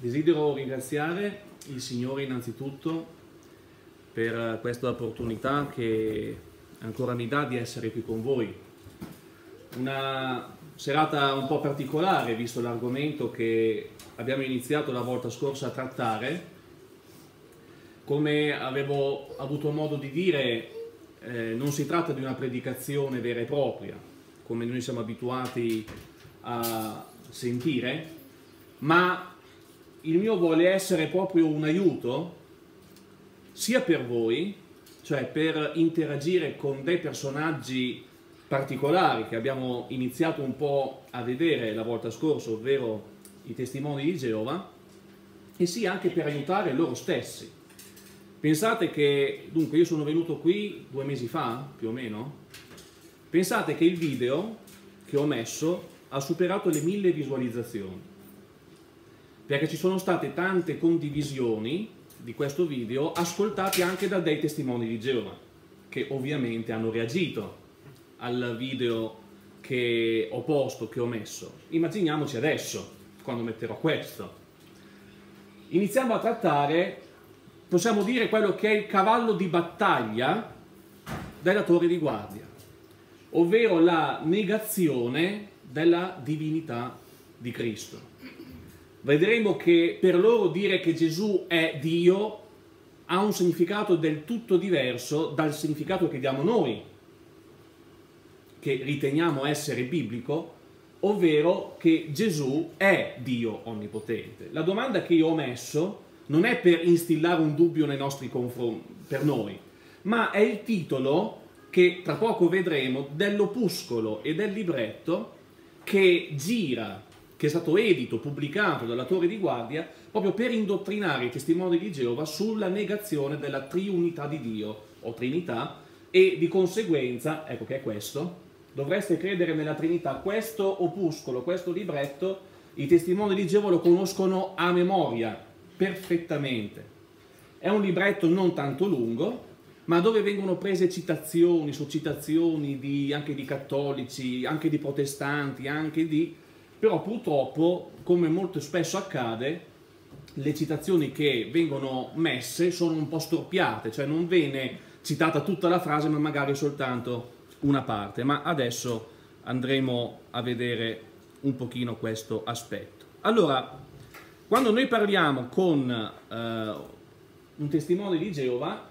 Desidero ringraziare il Signore innanzitutto per questa opportunità che ancora mi dà di essere qui con voi. Una serata un po' particolare visto l'argomento che abbiamo iniziato la volta scorsa a trattare. Come avevo avuto modo di dire, eh, non si tratta di una predicazione vera e propria, come noi siamo abituati a sentire, ma il mio vuole essere proprio un aiuto sia per voi, cioè per interagire con dei personaggi particolari che abbiamo iniziato un po' a vedere la volta scorsa, ovvero i testimoni di Geova, e sia anche per aiutare loro stessi. Pensate che, dunque io sono venuto qui due mesi fa, più o meno, pensate che il video che ho messo ha superato le mille visualizzazioni, perché ci sono state tante condivisioni di questo video ascoltati anche da dei testimoni di Geova, che ovviamente hanno reagito al video che ho posto, che ho messo. Immaginiamoci adesso, quando metterò questo. Iniziamo a trattare, possiamo dire, quello che è il cavallo di battaglia della torre di guardia, ovvero la negazione della divinità di Cristo vedremo che per loro dire che Gesù è Dio ha un significato del tutto diverso dal significato che diamo noi, che riteniamo essere biblico, ovvero che Gesù è Dio onnipotente. La domanda che io ho messo non è per instillare un dubbio nei nostri confronti, per noi, ma è il titolo che tra poco vedremo dell'opuscolo e del libretto che gira che è stato edito, pubblicato dalla Torre di Guardia, proprio per indottrinare i testimoni di Geova sulla negazione della triunità di Dio, o Trinità, e di conseguenza, ecco che è questo, dovreste credere nella Trinità. Questo opuscolo, questo libretto, i testimoni di Geova lo conoscono a memoria, perfettamente. È un libretto non tanto lungo, ma dove vengono prese citazioni su citazioni di, anche di cattolici, anche di protestanti, anche di però purtroppo, come molto spesso accade, le citazioni che vengono messe sono un po' storpiate, cioè non viene citata tutta la frase ma magari soltanto una parte, ma adesso andremo a vedere un pochino questo aspetto. Allora, quando noi parliamo con eh, un testimone di Geova,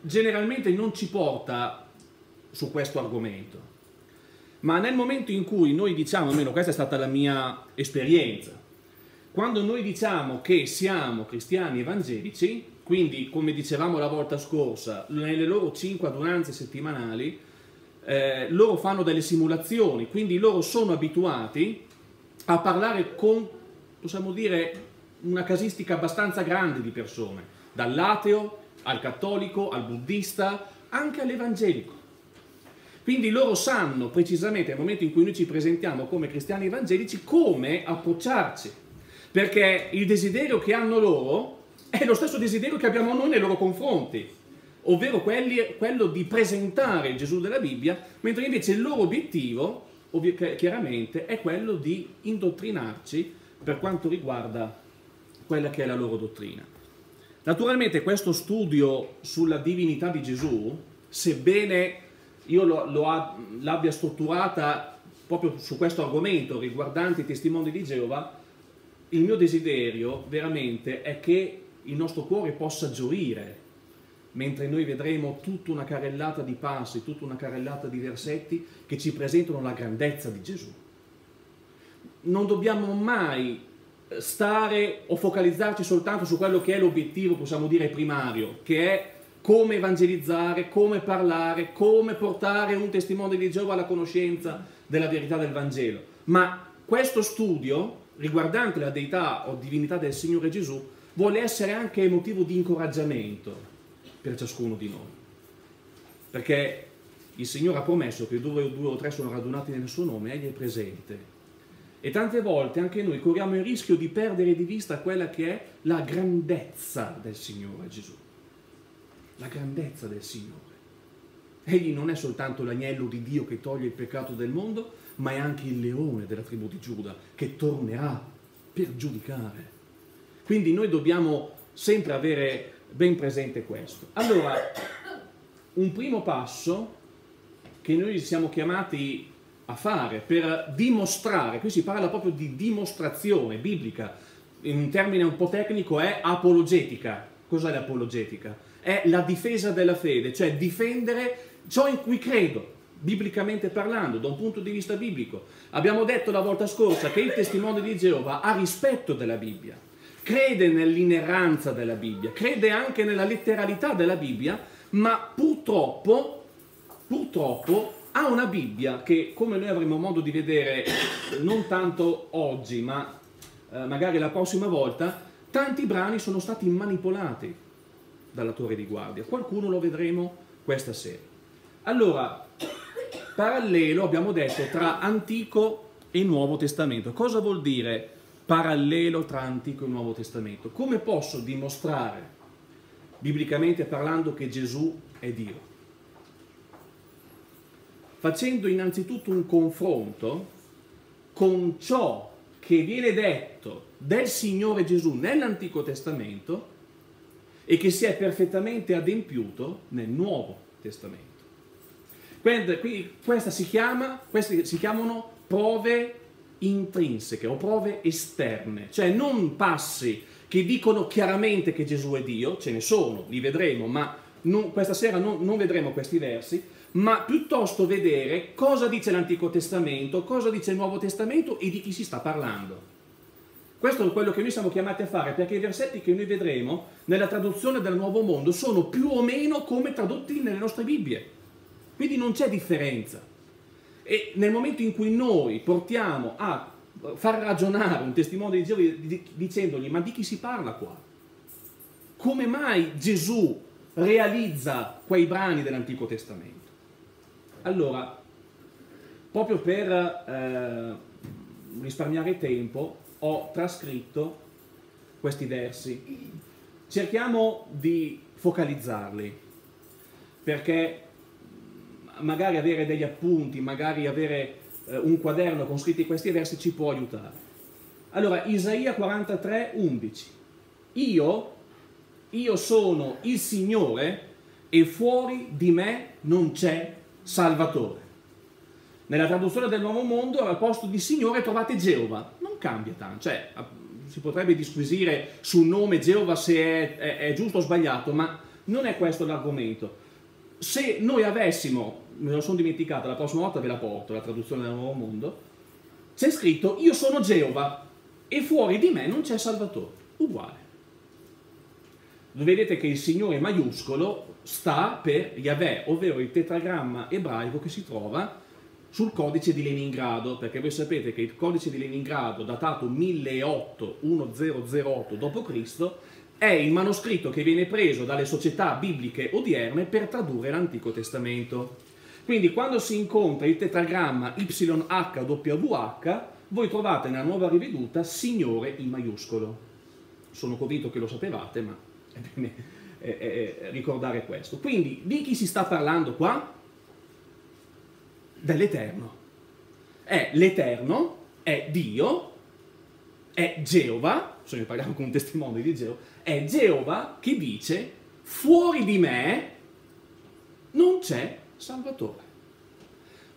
generalmente non ci porta su questo argomento, ma nel momento in cui noi diciamo, almeno questa è stata la mia esperienza, quando noi diciamo che siamo cristiani evangelici, quindi come dicevamo la volta scorsa, nelle loro cinque adunanze settimanali, eh, loro fanno delle simulazioni, quindi loro sono abituati a parlare con, possiamo dire, una casistica abbastanza grande di persone, dall'ateo al cattolico, al buddista, anche all'evangelico. Quindi loro sanno precisamente nel momento in cui noi ci presentiamo come cristiani evangelici come approcciarci, perché il desiderio che hanno loro è lo stesso desiderio che abbiamo noi nei loro confronti, ovvero quelli, quello di presentare il Gesù della Bibbia, mentre invece il loro obiettivo chiaramente è quello di indottrinarci per quanto riguarda quella che è la loro dottrina. Naturalmente questo studio sulla divinità di Gesù, sebbene io l'abbia strutturata proprio su questo argomento riguardante i testimoni di Geova, il mio desiderio veramente è che il nostro cuore possa gioire mentre noi vedremo tutta una carrellata di passi, tutta una carrellata di versetti che ci presentano la grandezza di Gesù. Non dobbiamo mai stare o focalizzarci soltanto su quello che è l'obiettivo, possiamo dire, primario, che è come evangelizzare, come parlare, come portare un testimone di Geova alla conoscenza della verità del Vangelo. Ma questo studio riguardante la deità o divinità del Signore Gesù vuole essere anche motivo di incoraggiamento per ciascuno di noi. Perché il Signore ha promesso che dove due o tre sono radunati nel suo nome, Egli è presente. E tante volte anche noi corriamo il rischio di perdere di vista quella che è la grandezza del Signore Gesù la grandezza del Signore. Egli non è soltanto l'agnello di Dio che toglie il peccato del mondo, ma è anche il leone della tribù di Giuda che tornerà per giudicare. Quindi noi dobbiamo sempre avere ben presente questo. Allora, un primo passo che noi siamo chiamati a fare per dimostrare, qui si parla proprio di dimostrazione biblica, in un termine un po' tecnico è apologetica. Cos'è l'apologetica? È la difesa della fede, cioè difendere ciò in cui credo, biblicamente parlando, da un punto di vista biblico. Abbiamo detto la volta scorsa che il testimone di Geova ha rispetto della Bibbia, crede nell'ineranza della Bibbia, crede anche nella letteralità della Bibbia, ma purtroppo, purtroppo ha una Bibbia che, come noi avremo modo di vedere non tanto oggi, ma eh, magari la prossima volta, tanti brani sono stati manipolati dalla torre di guardia. Qualcuno lo vedremo questa sera. Allora, parallelo abbiamo detto tra Antico e Nuovo Testamento. Cosa vuol dire parallelo tra Antico e Nuovo Testamento? Come posso dimostrare, biblicamente parlando, che Gesù è Dio? Facendo innanzitutto un confronto con ciò che viene detto del Signore Gesù nell'Antico Testamento e che si è perfettamente adempiuto nel Nuovo Testamento. Quindi, questa si chiama, queste si chiamano prove intrinseche o prove esterne, cioè non passi che dicono chiaramente che Gesù è Dio, ce ne sono, li vedremo, ma non, questa sera non, non vedremo questi versi, ma piuttosto vedere cosa dice l'Antico Testamento, cosa dice il Nuovo Testamento e di chi si sta parlando. Questo è quello che noi siamo chiamati a fare, perché i versetti che noi vedremo nella traduzione del Nuovo Mondo sono più o meno come tradotti nelle nostre Bibbie. Quindi non c'è differenza. E nel momento in cui noi portiamo a far ragionare un testimone di Gesù dicendogli ma di chi si parla qua? Come mai Gesù realizza quei brani dell'Antico Testamento? Allora, proprio per eh, risparmiare tempo, ho trascritto questi versi. Cerchiamo di focalizzarli, perché magari avere degli appunti, magari avere eh, un quaderno con scritti questi versi ci può aiutare. Allora, Isaia 43, 11. Io, io sono il Signore e fuori di me non c'è Salvatore. Nella traduzione del Nuovo Mondo al posto di Signore trovate Geova, non cambia tanto, cioè si potrebbe disquisire sul nome Geova se è, è, è giusto o sbagliato, ma non è questo l'argomento. Se noi avessimo, me lo sono dimenticato, la prossima volta ve la porto, la traduzione del Nuovo Mondo, c'è scritto io sono Geova e fuori di me non c'è Salvatore, uguale. Vedete che il Signore maiuscolo sta per Yahweh, ovvero il tetragramma ebraico che si trova sul codice di Leningrado, perché voi sapete che il codice di Leningrado, datato 1008-1008 d.C., è il manoscritto che viene preso dalle società bibliche odierne per tradurre l'Antico Testamento. Quindi quando si incontra il tetragramma YHWH, voi trovate nella nuova riveduta Signore in maiuscolo. Sono convinto che lo sapevate, ma è bene eh, eh, ricordare questo. Quindi di chi si sta parlando qua? Dell'Eterno. È l'Eterno, è Dio, è Geova, se ne parliamo con un testimone di Geova, è Geova che dice fuori di me non c'è Salvatore.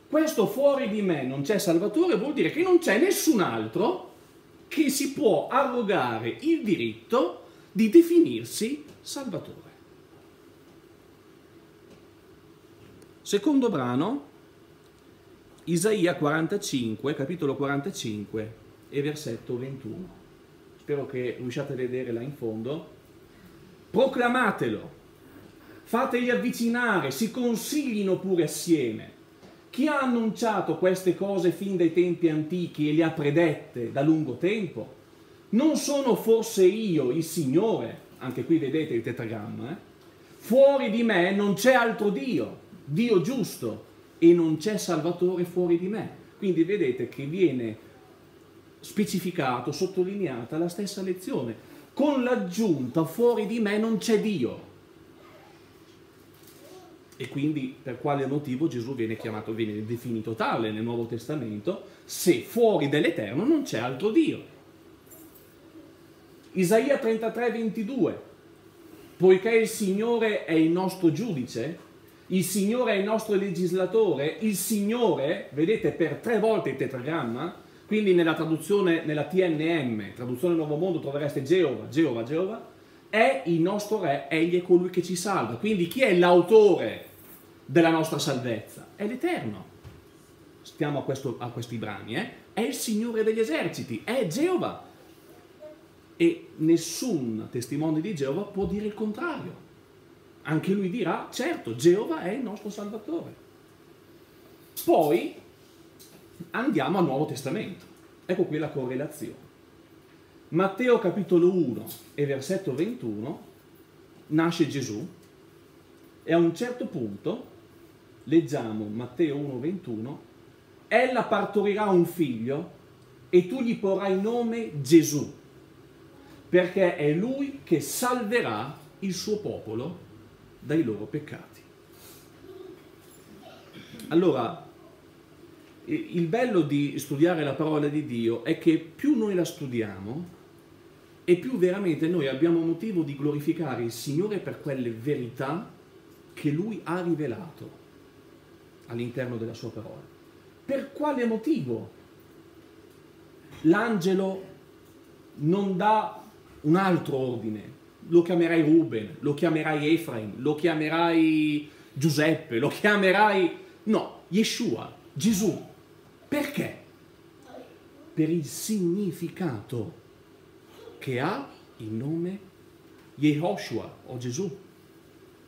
Questo fuori di me non c'è Salvatore vuol dire che non c'è nessun altro che si può arrogare il diritto di definirsi Salvatore. Secondo brano, Isaia 45, capitolo 45 e versetto 21. Spero che riusciate a vedere là in fondo. Proclamatelo, fategli avvicinare, si consiglino pure assieme. Chi ha annunciato queste cose fin dai tempi antichi e le ha predette da lungo tempo? Non sono forse io il Signore? anche qui vedete il tetragramma, eh? fuori di me non c'è altro Dio, Dio giusto, e non c'è Salvatore fuori di me. Quindi vedete che viene specificato, sottolineata la stessa lezione, con l'aggiunta fuori di me non c'è Dio. E quindi per quale motivo Gesù viene chiamato, viene definito tale nel Nuovo Testamento, se fuori dell'Eterno non c'è altro Dio. Isaia 33, 22, poiché il Signore è il nostro giudice, il Signore è il nostro legislatore, il Signore, vedete per tre volte il tetragramma, quindi nella traduzione, nella TNM, traduzione Nuovo Mondo, trovereste Geova, Geova, Geova, è il nostro Re, egli è colui che ci salva. Quindi chi è l'autore della nostra salvezza? È l'Eterno. Stiamo a, questo, a questi brani, eh? È il Signore degli eserciti, è Geova. E nessun testimone di Geova può dire il contrario. Anche lui dirà, certo, Geova è il nostro Salvatore. Poi andiamo al Nuovo Testamento. Ecco qui la correlazione. Matteo capitolo 1 e versetto 21 nasce Gesù e a un certo punto leggiamo Matteo 1, 21, ella partorirà un figlio e tu gli porrai nome Gesù, perché è lui che salverà il suo popolo dai loro peccati. Allora, il bello di studiare la parola di Dio è che più noi la studiamo, e più veramente noi abbiamo motivo di glorificare il Signore per quelle verità che Lui ha rivelato all'interno della sua parola. Per quale motivo l'angelo non dà un altro ordine? Lo chiamerai Ruben, lo chiamerai Efraim, lo chiamerai Giuseppe, lo chiamerai... No, Yeshua, Gesù. Perché? Per il significato che ha il nome Yehoshua o Gesù,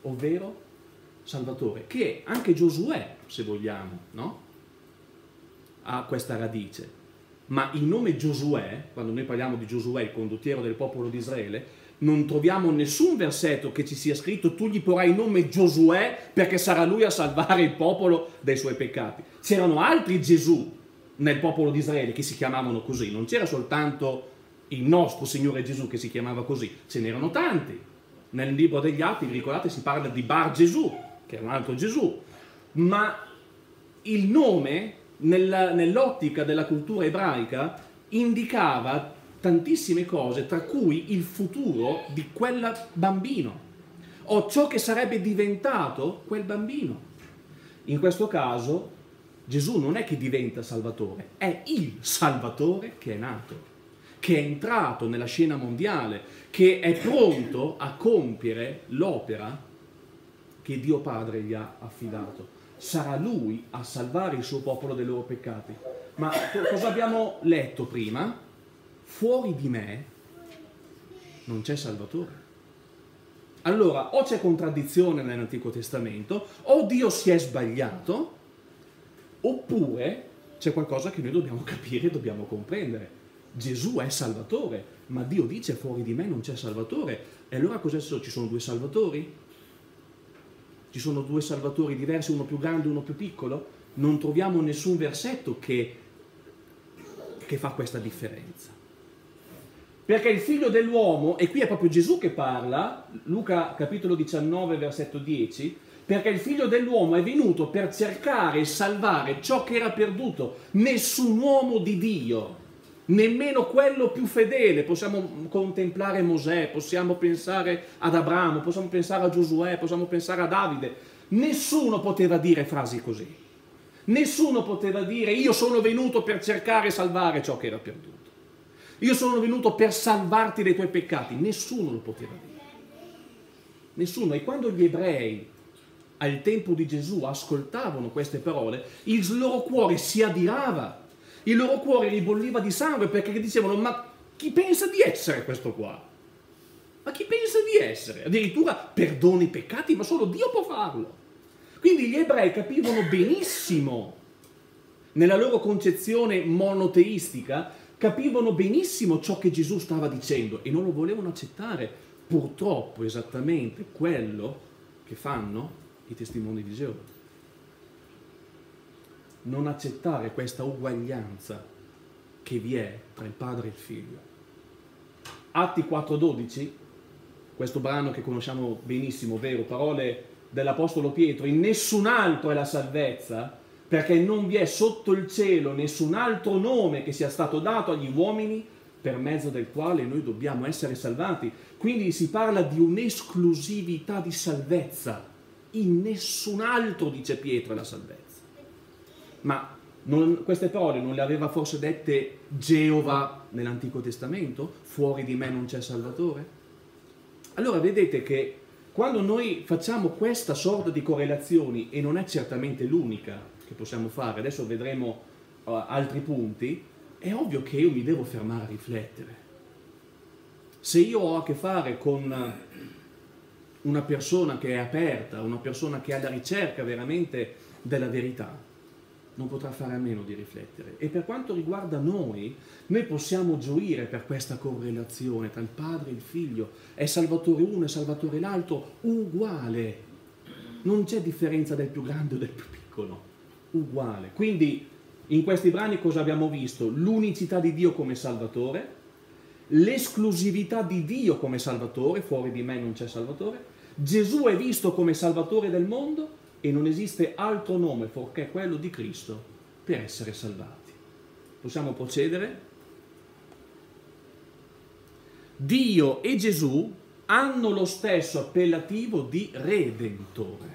ovvero Salvatore, che anche Giosuè, se vogliamo, no? ha questa radice. Ma il nome Giosuè, quando noi parliamo di Giosuè, il condottiero del popolo di Israele, non troviamo nessun versetto che ci sia scritto tu gli porrai il nome Giosuè perché sarà lui a salvare il popolo dai suoi peccati. C'erano altri Gesù nel popolo di Israele che si chiamavano così, non c'era soltanto il nostro Signore Gesù che si chiamava così, ce n'erano tanti. Nel libro degli Atti, ricordate, si parla di Bar Gesù, che è un altro Gesù, ma il nome nell'ottica della cultura ebraica indicava tantissime cose, tra cui il futuro di quel bambino o ciò che sarebbe diventato quel bambino. In questo caso Gesù non è che diventa Salvatore, è il Salvatore che è nato che è entrato nella scena mondiale, che è pronto a compiere l'opera che Dio Padre gli ha affidato. Sarà lui a salvare il suo popolo dai loro peccati. Ma cosa abbiamo letto prima? Fuori di me non c'è Salvatore. Allora, o c'è contraddizione nell'Antico Testamento, o Dio si è sbagliato, oppure c'è qualcosa che noi dobbiamo capire e dobbiamo comprendere. Gesù è Salvatore, ma Dio dice fuori di me non c'è Salvatore. E allora cosa Ci sono due Salvatori? Ci sono due Salvatori diversi, uno più grande e uno più piccolo? Non troviamo nessun versetto che, che fa questa differenza. Perché il figlio dell'uomo, e qui è proprio Gesù che parla, Luca capitolo 19 versetto 10, perché il figlio dell'uomo è venuto per cercare e salvare ciò che era perduto. Nessun uomo di Dio nemmeno quello più fedele. Possiamo contemplare Mosè, possiamo pensare ad Abramo, possiamo pensare a Giosuè, possiamo pensare a Davide. Nessuno poteva dire frasi così. Nessuno poteva dire io sono venuto per cercare e salvare ciò che era perduto. Io sono venuto per salvarti dai tuoi peccati. Nessuno lo poteva dire. Nessuno. E quando gli ebrei al tempo di Gesù ascoltavano queste parole, il loro cuore si adirava il loro cuore ribolliva di sangue perché dicevano ma chi pensa di essere questo qua? Ma chi pensa di essere? Addirittura perdona i peccati, ma solo Dio può farlo. Quindi gli ebrei capivano benissimo, nella loro concezione monoteistica, capivano benissimo ciò che Gesù stava dicendo e non lo volevano accettare. Purtroppo esattamente quello che fanno i testimoni di Geova non accettare questa uguaglianza che vi è tra il padre e il figlio. Atti 4:12, questo brano che conosciamo benissimo, vero? Parole dell'Apostolo Pietro, in nessun altro è la salvezza, perché non vi è sotto il cielo nessun altro nome che sia stato dato agli uomini per mezzo del quale noi dobbiamo essere salvati. Quindi si parla di un'esclusività di salvezza. In nessun altro, dice Pietro, è la salvezza. Ma non, queste parole non le aveva forse dette Geova nell'Antico Testamento? Fuori di me non c'è Salvatore? Allora vedete che quando noi facciamo questa sorta di correlazioni, e non è certamente l'unica che possiamo fare, adesso vedremo uh, altri punti, è ovvio che io mi devo fermare a riflettere. Se io ho a che fare con una persona che è aperta, una persona che è alla ricerca veramente della verità, non potrà fare a meno di riflettere. E per quanto riguarda noi, noi possiamo gioire per questa correlazione tra il padre e il figlio. È Salvatore uno e Salvatore l'altro, uguale. Non c'è differenza del più grande o del più piccolo, uguale. Quindi in questi brani cosa abbiamo visto? L'unicità di Dio come Salvatore, l'esclusività di Dio come Salvatore, fuori di me non c'è Salvatore, Gesù è visto come Salvatore del mondo e non esiste altro nome fuorché quello di Cristo per essere salvati. Possiamo procedere? Dio e Gesù hanno lo stesso appellativo di Redentore.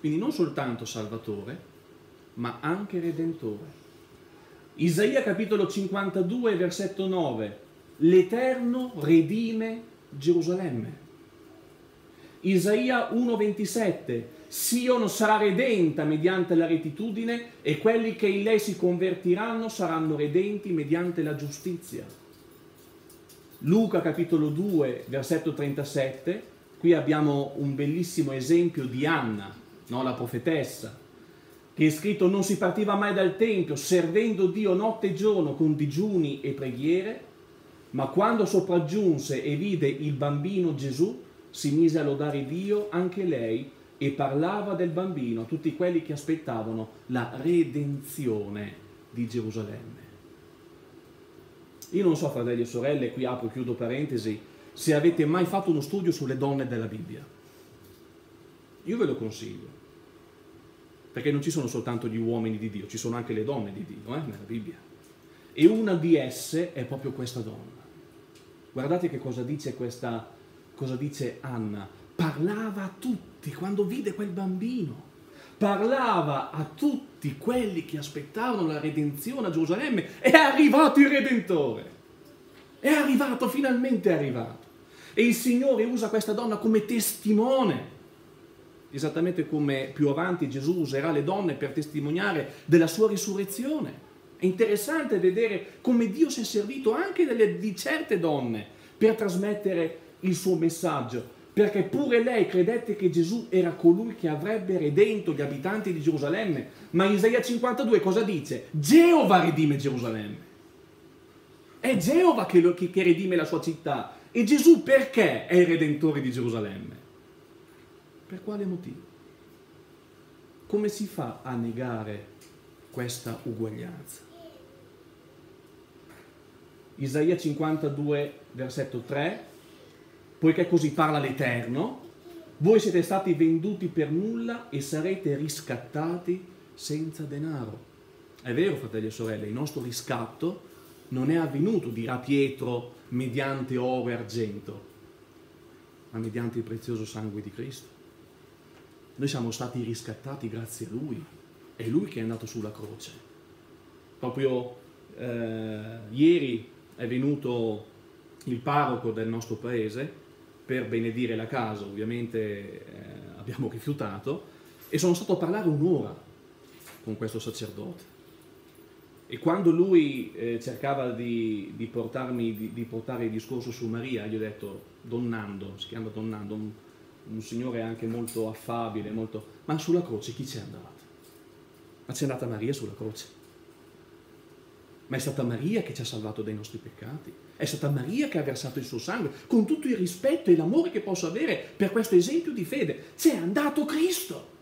Quindi non soltanto Salvatore, ma anche Redentore. Isaia capitolo 52, versetto 9. L'Eterno redime Gerusalemme. Isaia 1,27. Sion sarà redenta mediante la rettitudine e quelli che in lei si convertiranno saranno redenti mediante la giustizia. Luca capitolo 2, versetto 37. Qui abbiamo un bellissimo esempio di Anna, no? la profetessa, che è scritto non si partiva mai dal Tempio, servendo Dio notte e giorno con digiuni e preghiere, ma quando sopraggiunse e vide il bambino Gesù, si mise a lodare Dio anche lei e parlava del bambino a tutti quelli che aspettavano la redenzione di Gerusalemme. Io non so, fratelli e sorelle, qui apro e chiudo parentesi, se avete mai fatto uno studio sulle donne della Bibbia. Io ve lo consiglio perché non ci sono soltanto gli uomini di Dio, ci sono anche le donne di Dio eh, nella Bibbia. E una di esse è proprio questa donna. Guardate che cosa dice questa, cosa dice Anna. Parlava a tutti quando vide quel bambino. Parlava a tutti quelli che aspettavano la redenzione a Gerusalemme. È arrivato il Redentore. È arrivato, finalmente è arrivato. E il Signore usa questa donna come testimone esattamente come più avanti Gesù userà le donne per testimoniare della sua risurrezione. È interessante vedere come Dio si è servito anche delle, di certe donne per trasmettere il suo messaggio, perché pure lei credette che Gesù era colui che avrebbe redento gli abitanti di Gerusalemme. Ma Isaia 52 cosa dice? Geova redime Gerusalemme. È Geova che, che, che redime la sua città. E Gesù perché è il redentore di Gerusalemme? Per quale motivo? Come si fa a negare questa uguaglianza? Isaia 52, versetto 3, poiché così parla l'Eterno, voi siete stati venduti per nulla e sarete riscattati senza denaro. È vero, fratelli e sorelle, il nostro riscatto non è avvenuto, dirà Pietro, mediante oro e argento, ma mediante il prezioso sangue di Cristo. Noi siamo stati riscattati grazie a Lui, è Lui che è andato sulla croce. Proprio eh, ieri è venuto il parroco del nostro paese per benedire la casa, ovviamente eh, abbiamo rifiutato, e sono stato a parlare un'ora con questo sacerdote. E quando lui eh, cercava di, di portarmi, di, di, portare il discorso su Maria, gli ho detto, Donnando, si chiama Donnando, un signore anche molto affabile, molto... ma sulla croce chi c'è andato? Ma c'è andata Maria sulla croce. Ma è stata Maria che ci ha salvato dai nostri peccati. È stata Maria che ha versato il suo sangue, con tutto il rispetto e l'amore che posso avere per questo esempio di fede. C'è andato Cristo.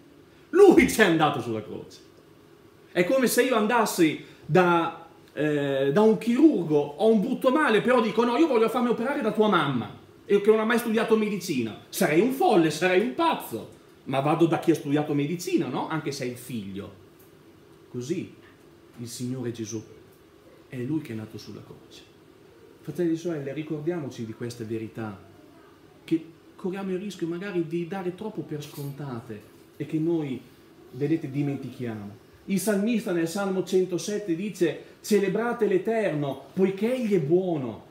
Lui c'è andato sulla croce. È come se io andassi da, eh, da un chirurgo, ho un brutto male, però dico no, io voglio farmi operare da tua mamma e che non ha mai studiato medicina. Sarei un folle, sarei un pazzo, ma vado da chi ha studiato medicina, no? Anche se è il figlio. Così il Signore Gesù è Lui che è nato sulla croce. Fratelli e sorelle, ricordiamoci di queste verità, che corriamo il rischio magari di dare troppo per scontate e che noi, vedete, dimentichiamo. Il salmista nel Salmo 107 dice, celebrate l'Eterno, poiché Egli è buono,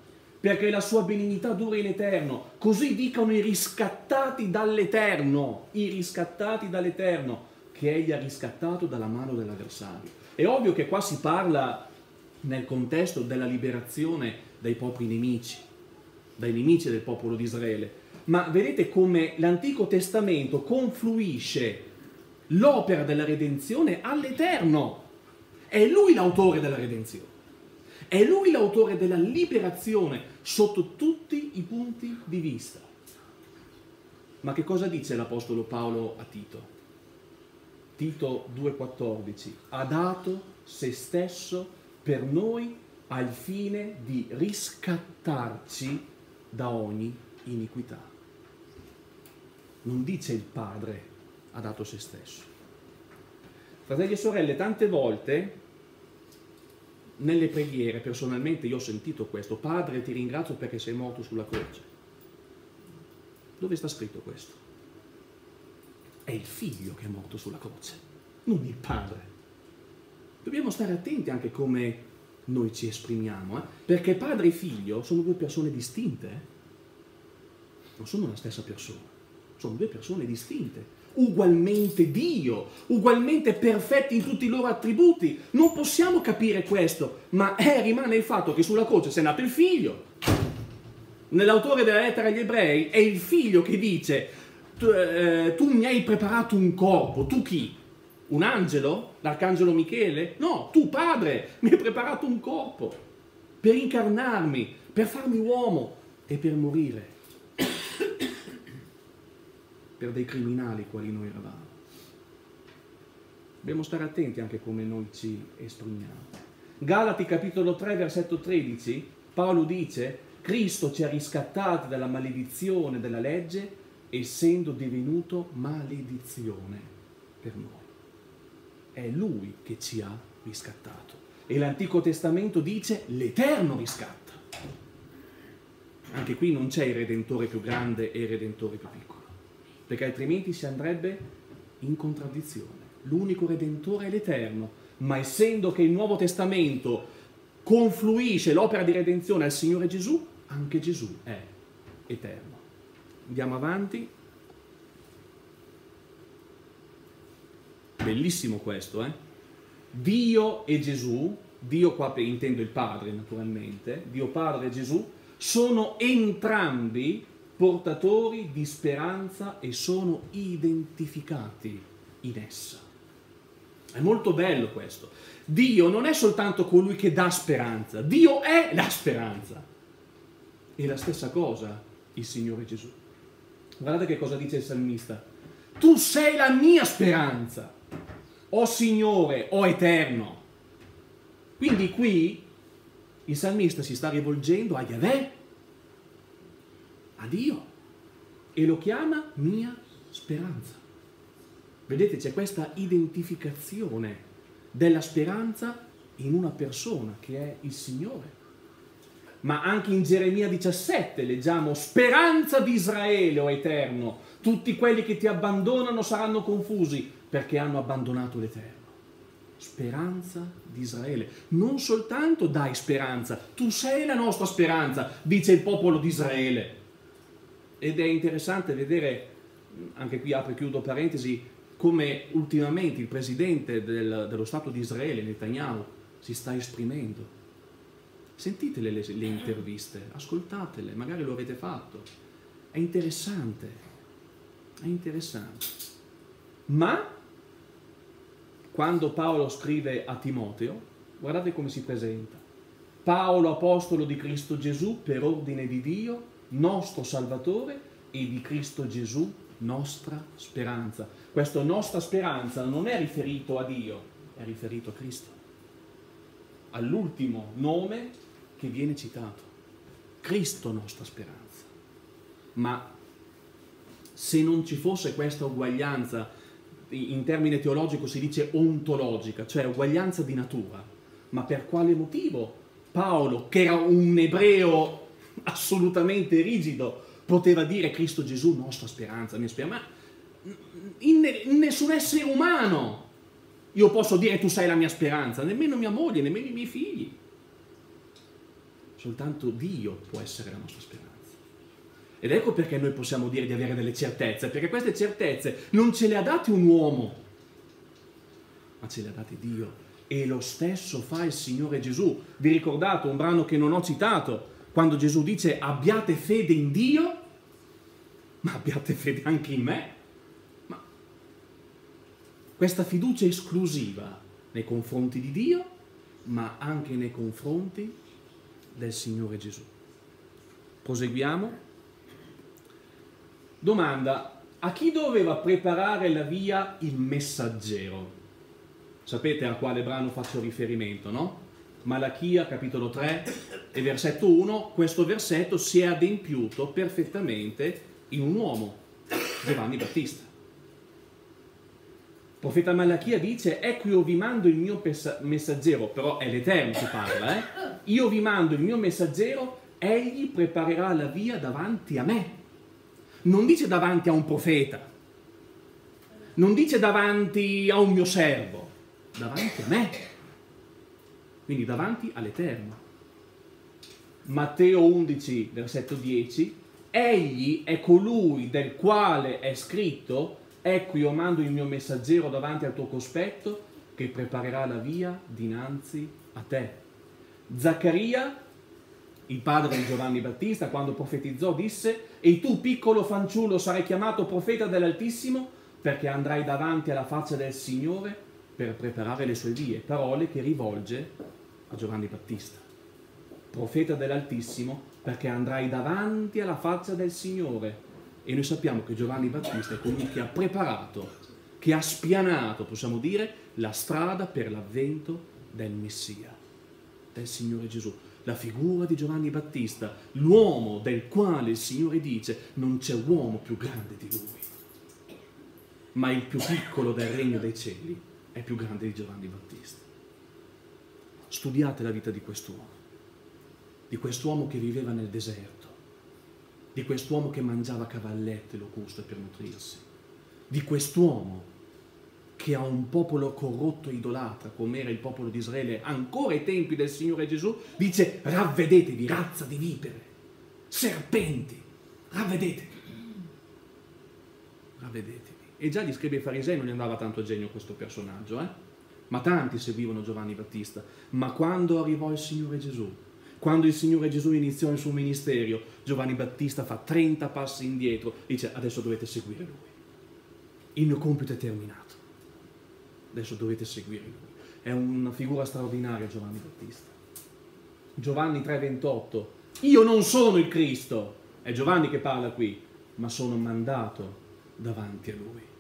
perché la sua benignità dura in eterno. Così dicono i riscattati dall'Eterno, i riscattati dall'Eterno, che Egli ha riscattato dalla mano dell'avversario. È ovvio che qua si parla nel contesto della liberazione dai propri nemici, dai nemici del popolo di Israele. Ma vedete come l'Antico Testamento confluisce l'opera della redenzione all'Eterno. È Lui l'autore della redenzione. È Lui l'autore della liberazione sotto tutti i punti di vista. Ma che cosa dice l'Apostolo Paolo a Tito? Tito 2,14 ha dato se stesso per noi al fine di riscattarci da ogni iniquità. Non dice il Padre ha dato se stesso. Fratelli e sorelle, tante volte nelle preghiere, personalmente io ho sentito questo, Padre ti ringrazio perché sei morto sulla croce. Dove sta scritto questo? È il figlio che è morto sulla croce, non il padre. Dobbiamo stare attenti anche come noi ci esprimiamo, eh? perché padre e figlio sono due persone distinte, eh? non sono la stessa persona, sono due persone distinte ugualmente Dio, ugualmente perfetti in tutti i loro attributi. Non possiamo capire questo, ma eh, rimane il fatto che sulla croce c'è nato il figlio. Nell'autore della lettera agli ebrei è il figlio che dice tu, eh, tu mi hai preparato un corpo, tu chi? Un angelo? L'arcangelo Michele? No, tu padre mi hai preparato un corpo per incarnarmi, per farmi uomo e per morire per dei criminali quali noi eravamo. Dobbiamo stare attenti anche come noi ci esprimiamo. Galati capitolo 3 versetto 13, Paolo dice, Cristo ci ha riscattati dalla maledizione della legge, essendo divenuto maledizione per noi. È Lui che ci ha riscattato. E l'Antico Testamento dice l'eterno riscatto. Anche qui non c'è il Redentore più grande e il Redentore più piccolo perché altrimenti si andrebbe in contraddizione. L'unico redentore è l'Eterno, ma essendo che il Nuovo Testamento confluisce l'opera di redenzione al Signore Gesù, anche Gesù è eterno. Andiamo avanti. Bellissimo questo, eh? Dio e Gesù, Dio qua intendo il Padre naturalmente, Dio Padre e Gesù, sono entrambi portatori di speranza e sono identificati in essa. È molto bello questo. Dio non è soltanto colui che dà speranza, Dio è la speranza. E la stessa cosa il Signore Gesù. Guardate che cosa dice il salmista. Tu sei la mia speranza, o Signore, o Eterno. Quindi qui il salmista si sta rivolgendo a Yahweh a Dio e lo chiama mia speranza. Vedete, c'è questa identificazione della speranza in una persona che è il Signore. Ma anche in Geremia 17 leggiamo speranza di Israele, o Eterno, tutti quelli che ti abbandonano saranno confusi perché hanno abbandonato l'Eterno. Speranza di Israele. Non soltanto dai speranza, tu sei la nostra speranza, dice il popolo di Israele ed è interessante vedere, anche qui apro e chiudo parentesi, come ultimamente il presidente del, dello Stato di Israele, Netanyahu, si sta esprimendo. Sentite le, le interviste, ascoltatele, magari lo avete fatto. È interessante, è interessante. Ma quando Paolo scrive a Timoteo, guardate come si presenta. Paolo, apostolo di Cristo Gesù, per ordine di Dio, nostro Salvatore e di Cristo Gesù, nostra speranza. Questa nostra speranza non è riferito a Dio, è riferito a Cristo, all'ultimo nome che viene citato. Cristo nostra speranza. Ma se non ci fosse questa uguaglianza, in termine teologico si dice ontologica, cioè uguaglianza di natura, ma per quale motivo Paolo, che era un ebreo assolutamente rigido, poteva dire Cristo Gesù, nostra speranza, mia speranza, ma in, nessun essere umano io posso dire tu sei la mia speranza, nemmeno mia moglie, nemmeno i miei figli. Soltanto Dio può essere la nostra speranza. Ed ecco perché noi possiamo dire di avere delle certezze, perché queste certezze non ce le ha date un uomo, ma ce le ha date Dio. E lo stesso fa il Signore Gesù. Vi ricordate un brano che non ho citato, quando Gesù dice abbiate fede in Dio, ma abbiate fede anche in me. Ma questa fiducia esclusiva nei confronti di Dio, ma anche nei confronti del Signore Gesù. Proseguiamo. Domanda, a chi doveva preparare la via il messaggero? Sapete a quale brano faccio riferimento, no? Malachia capitolo 3 e versetto 1, questo versetto si è adempiuto perfettamente in un uomo, Giovanni Battista. Il profeta Malachia dice, ecco io vi mando il mio messaggero, però è l'Eterno che parla, eh? Io vi mando il mio messaggero, egli preparerà la via davanti a me. Non dice davanti a un profeta, non dice davanti a un mio servo, davanti a me, quindi davanti all'Eterno. Matteo 11, versetto 10, egli è colui del quale è scritto, ecco io mando il mio messaggero davanti al tuo cospetto che preparerà la via dinanzi a te. Zaccaria, il padre di Giovanni Battista, quando profetizzò, disse, e tu piccolo fanciullo sarai chiamato profeta dell'Altissimo perché andrai davanti alla faccia del Signore per preparare le sue vie, parole che rivolge a Giovanni Battista, profeta dell'Altissimo, perché andrai davanti alla faccia del Signore. E noi sappiamo che Giovanni Battista è colui che ha preparato, che ha spianato, possiamo dire, la strada per l'avvento del Messia, del Signore Gesù. La figura di Giovanni Battista, l'uomo del quale il Signore dice non c'è uomo più grande di lui, ma il più piccolo del regno dei cieli è più grande di Giovanni Battista. Studiate la vita di quest'uomo, di quest'uomo che viveva nel deserto, di quest'uomo che mangiava cavallette locuste per nutrirsi, di quest'uomo che ha un popolo corrotto e idolatra, come era il popolo di Israele ancora ai tempi del Signore Gesù, dice ravvedetevi, razza di vipere, serpenti, ravvedetevi, ravvedetevi. E già gli scribi e farisei non gli andava tanto a genio questo personaggio, eh? Ma tanti seguivano Giovanni Battista. Ma quando arrivò il Signore Gesù, quando il Signore Gesù iniziò il suo ministero, Giovanni Battista fa 30 passi indietro e dice adesso dovete seguire lui. Il mio compito è terminato. Adesso dovete seguire lui. È una figura straordinaria Giovanni Battista. Giovanni 3:28. Io non sono il Cristo. È Giovanni che parla qui, ma sono mandato davanti a lui.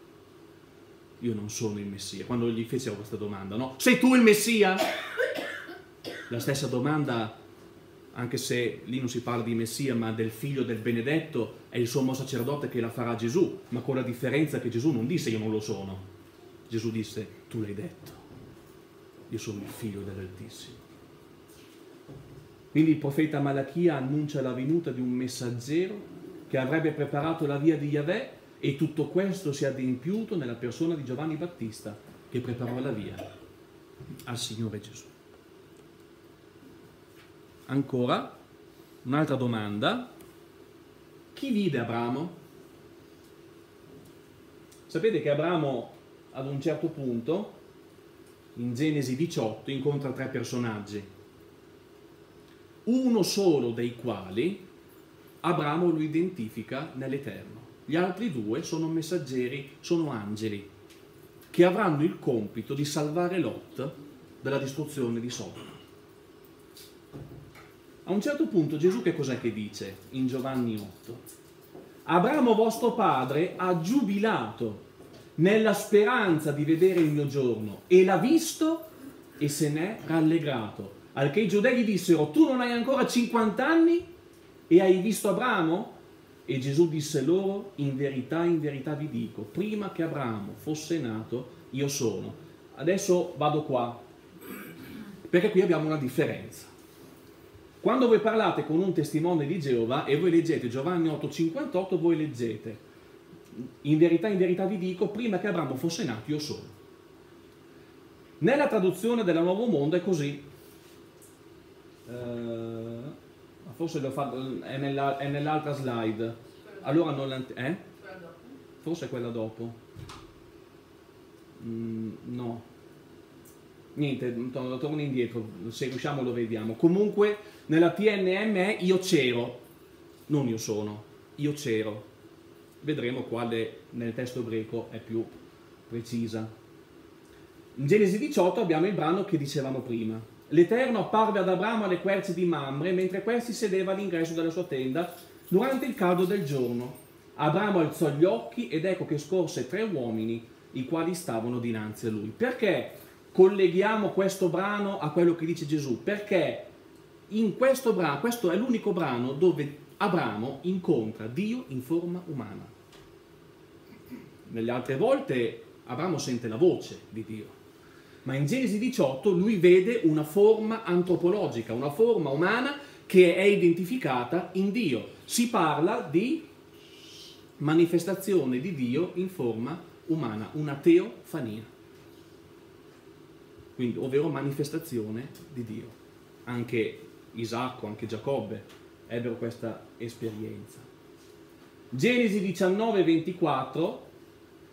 Io non sono il Messia. Quando gli fecero questa domanda, no? Sei tu il Messia? La stessa domanda, anche se lì non si parla di Messia, ma del figlio del benedetto, è il sommo sacerdote che la farà Gesù, ma con la differenza che Gesù non disse io non lo sono. Gesù disse tu l'hai detto, io sono il figlio dell'Altissimo. Quindi il profeta Malachia annuncia la venuta di un messaggero che avrebbe preparato la via di Yahweh e tutto questo si è adempiuto nella persona di Giovanni Battista che preparò la via al Signore Gesù. Ancora, un'altra domanda. Chi vide Abramo? Sapete che Abramo ad un certo punto, in Genesi 18, incontra tre personaggi, uno solo dei quali Abramo lo identifica nell'Eterno. Gli altri due sono messaggeri, sono angeli, che avranno il compito di salvare Lot dalla distruzione di Sodoma. A un certo punto Gesù che cos'è che dice in Giovanni 8? Abramo vostro padre ha giubilato nella speranza di vedere il mio giorno e l'ha visto e se n'è rallegrato. Al che i giudei gli dissero, tu non hai ancora 50 anni e hai visto Abramo? E Gesù disse loro, in verità, in verità vi dico, prima che Abramo fosse nato, io sono. Adesso vado qua, perché qui abbiamo una differenza. Quando voi parlate con un testimone di Geova e voi leggete Giovanni 8,58, voi leggete, in verità, in verità vi dico, prima che Abramo fosse nato io sono. Nella traduzione della Nuovo Mondo è così. Uh, forse fatto, è, nella, è, nell'altra slide. Allora non la, eh? Forse è quella dopo. Mm, no. Niente, torno indietro, se riusciamo lo vediamo. Comunque nella PNM è io c'ero, non io sono, io c'ero. Vedremo quale nel testo greco è più precisa. In Genesi 18 abbiamo il brano che dicevamo prima. L'Eterno apparve ad Abramo alle querce di Mamre mentre questi sedeva all'ingresso della sua tenda durante il caldo del giorno. Abramo alzò gli occhi ed ecco che scorse tre uomini i quali stavano dinanzi a lui. Perché colleghiamo questo brano a quello che dice Gesù? Perché in questo brano, questo è l'unico brano dove Abramo incontra Dio in forma umana. Nelle altre volte Abramo sente la voce di Dio, ma in Genesi 18 lui vede una forma antropologica, una forma umana che è identificata in Dio. Si parla di manifestazione di Dio in forma umana, una teofania, quindi ovvero manifestazione di Dio. Anche Isacco, anche Giacobbe ebbero questa esperienza. Genesi 19, 24,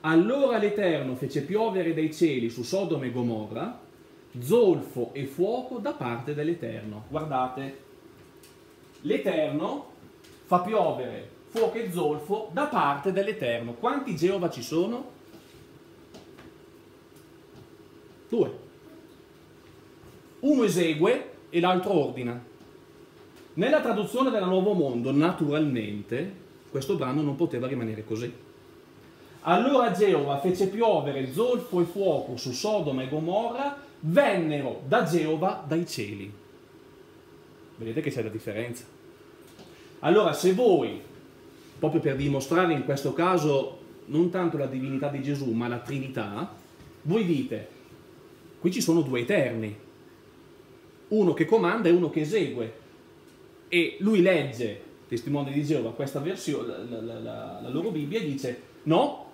allora l'Eterno fece piovere dai cieli su Sodome e Gomorra zolfo e fuoco da parte dell'Eterno. Guardate, l'Eterno fa piovere fuoco e zolfo da parte dell'Eterno. Quanti Geova ci sono? Due. Uno esegue e l'altro ordina. Nella traduzione della Nuovo Mondo, naturalmente, questo brano non poteva rimanere così. Allora Geova fece piovere zolfo e fuoco su Sodoma e Gomorra, vennero da Geova dai cieli. Vedete che c'è la differenza. Allora, se voi, proprio per dimostrare in questo caso non tanto la divinità di Gesù, ma la Trinità, voi dite, qui ci sono due eterni, uno che comanda e uno che esegue e lui legge, testimone di Geova, questa versione, la, la, la, la loro Bibbia e dice no,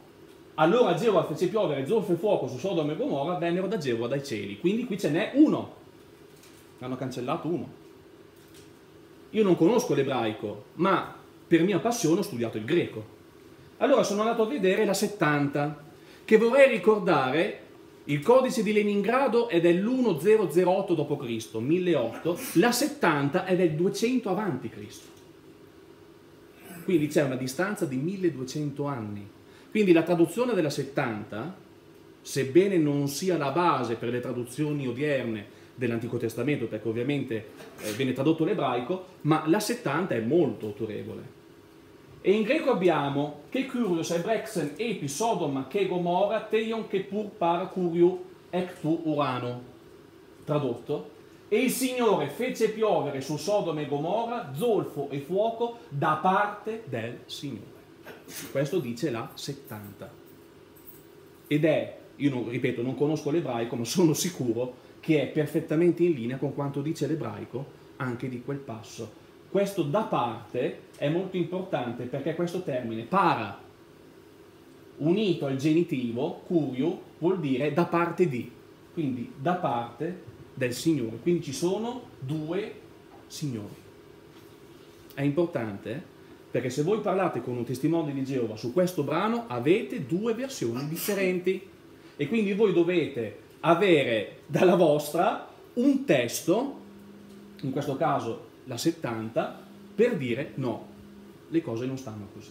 allora Geova fece piovere zolfo e fuoco su Sodoma e Gomorra, vennero da Geova dai cieli. Quindi qui ce n'è uno. Hanno cancellato uno. Io non conosco l'ebraico, ma per mia passione ho studiato il greco. Allora sono andato a vedere la 70, che vorrei ricordare il codice di Leningrado è del 1008 d.C., 1008, la 70 è del 200 a.C. Quindi c'è una distanza di 1200 anni. Quindi la traduzione della 70, sebbene non sia la base per le traduzioni odierne dell'Antico Testamento, perché ovviamente eh, viene tradotto l'ebraico, ma la 70 è molto autorevole. E in greco abbiamo che curios ebrexen epi sodoma che gomora teion che pur para curio ectu urano. Tradotto. E il Signore fece piovere su Sodoma e Gomorra zolfo e fuoco da parte del Signore. Questo dice la 70. Ed è, io non, ripeto, non conosco l'ebraico, ma sono sicuro che è perfettamente in linea con quanto dice l'ebraico anche di quel passo questo da parte è molto importante perché questo termine para unito al genitivo, curio, vuol dire da parte di, quindi da parte del Signore. Quindi ci sono due Signori. È importante perché se voi parlate con un testimone di Geova su questo brano avete due versioni differenti e quindi voi dovete avere dalla vostra un testo, in questo caso la 70 per dire no, le cose non stanno così.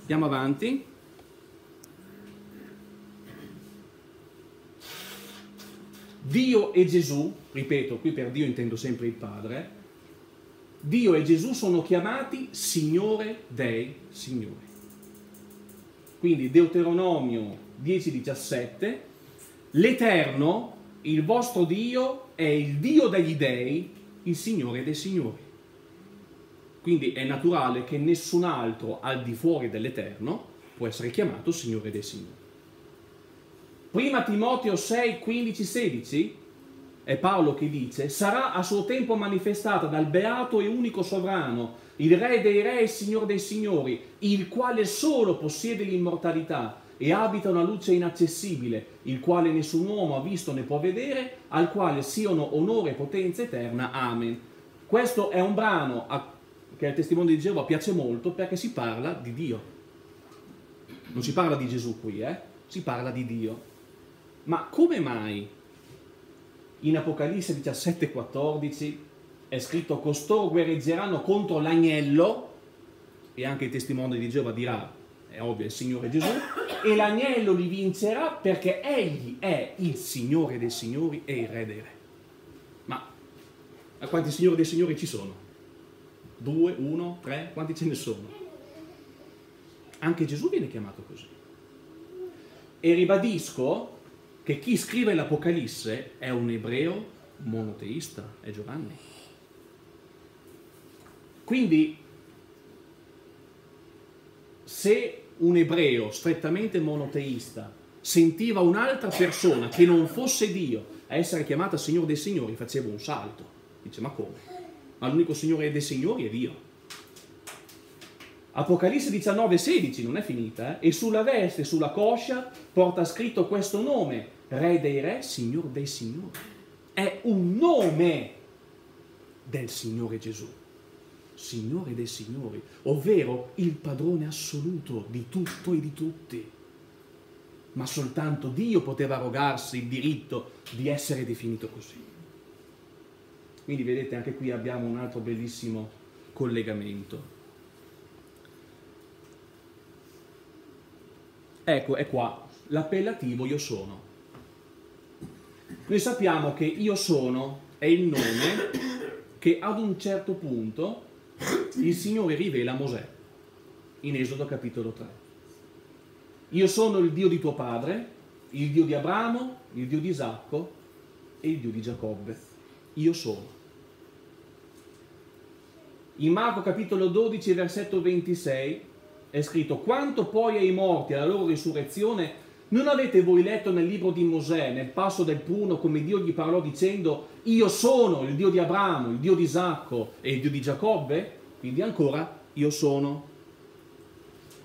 Andiamo avanti. Dio e Gesù, ripeto, qui per Dio intendo sempre il Padre, Dio e Gesù sono chiamati Signore dei Signori. Quindi Deuteronomio 10:17, l'Eterno, il vostro Dio, è il Dio degli dei il Signore dei Signori. Quindi è naturale che nessun altro al di fuori dell'Eterno può essere chiamato Signore dei Signori. Prima Timoteo 6, 15, 16 è Paolo che dice, sarà a suo tempo manifestata dal beato e unico sovrano, il re dei re e signore dei signori, il quale solo possiede l'immortalità e abita una luce inaccessibile, il quale nessun uomo ha visto né può vedere, al quale siano onore e potenza eterna. Amen. Questo è un brano a, che al testimone di Geova piace molto perché si parla di Dio. Non si parla di Gesù qui, eh? si parla di Dio. Ma come mai in Apocalisse 17,14 è scritto costoro guerreggeranno contro l'agnello, e anche il testimone di Geova dirà, è ovvio, il Signore Gesù, e l'agnello li vincerà perché egli è il Signore dei Signori e il Re dei Re. Ma a quanti Signori dei Signori ci sono? Due, uno, tre, quanti ce ne sono? Anche Gesù viene chiamato così. E ribadisco che chi scrive l'Apocalisse è un ebreo monoteista, è Giovanni. Quindi, se un ebreo strettamente monoteista sentiva un'altra persona che non fosse Dio a essere chiamata Signore dei Signori, faceva un salto. Dice, ma come? Ma l'unico Signore dei Signori è Dio. Apocalisse 19, 16 non è finita, eh? e sulla veste, sulla coscia, porta scritto questo nome, Re dei Re, Signor dei Signori. È un nome del Signore Gesù, Signore dei Signori, ovvero il padrone assoluto di tutto e di tutti. Ma soltanto Dio poteva arrogarsi il diritto di essere definito così. Quindi vedete anche qui abbiamo un altro bellissimo collegamento. Ecco, è qua l'appellativo io sono. Noi sappiamo che io sono è il nome che ad un certo punto il Signore rivela a Mosè in Esodo capitolo 3. Io sono il Dio di tuo padre, il Dio di Abramo, il Dio di Isacco e il Dio di Giacobbe. Io sono. In Marco capitolo 12, versetto 26, è scritto, quanto poi ai morti alla loro risurrezione, non avete voi letto nel libro di Mosè, nel passo del pruno, come Dio gli parlò dicendo, io sono il Dio di Abramo, il Dio di Isacco e il Dio di Giacobbe? Quindi ancora, io sono.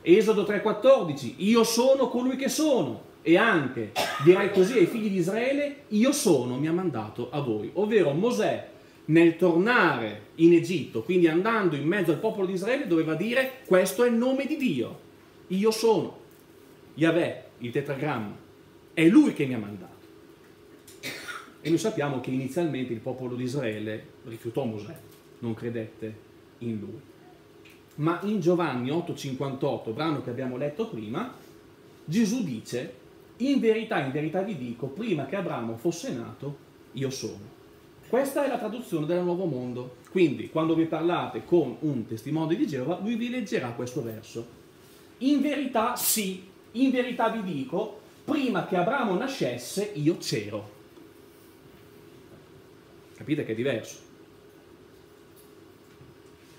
Esodo 3,14, io sono colui che sono. E anche, direi così ai figli di Israele, io sono, mi ha mandato a voi. Ovvero Mosè nel tornare in Egitto, quindi andando in mezzo al popolo di Israele, doveva dire questo è il nome di Dio, io sono, Yahweh, il tetragramma, è lui che mi ha mandato. E noi sappiamo che inizialmente il popolo di Israele rifiutò Mosè, non credette in lui. Ma in Giovanni 8,58, brano che abbiamo letto prima, Gesù dice, in verità, in verità vi dico, prima che Abramo fosse nato, io sono. Questa è la traduzione del Nuovo Mondo. Quindi, quando vi parlate con un testimone di Geova, lui vi leggerà questo verso. In verità, sì, in verità vi dico, prima che Abramo nascesse, io c'ero. Capite che è diverso?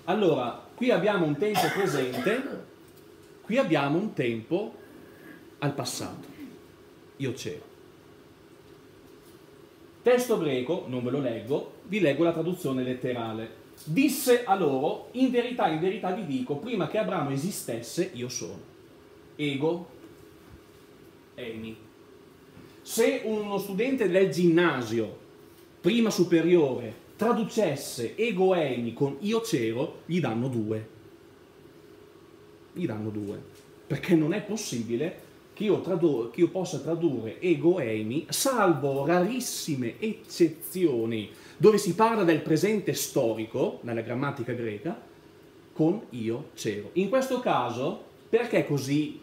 Allora, qui abbiamo un tempo presente, qui abbiamo un tempo al passato. Io c'ero. Testo greco, non ve lo leggo, vi leggo la traduzione letterale. Disse a loro, in verità, in verità vi dico, prima che Abramo esistesse, io sono. Ego, emi. Se uno studente del ginnasio, prima superiore, traducesse ego emi con io c'ero, gli danno due. Gli danno due. Perché non è possibile che io, tradu- che io possa tradurre ego eimi, salvo rarissime eccezioni dove si parla del presente storico, nella grammatica greca, con io c'ero. In questo caso, perché così